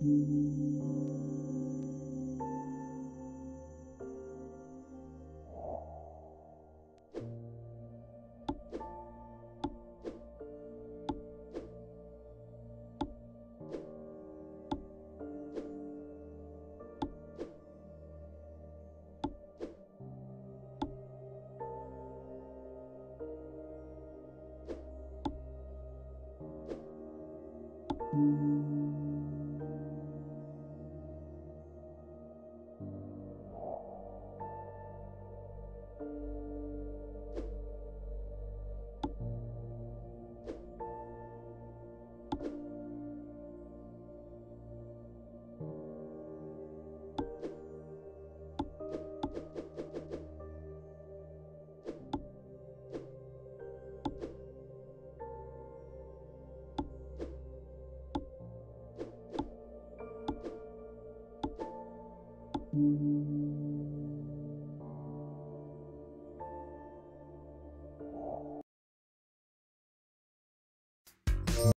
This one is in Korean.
Thank m you.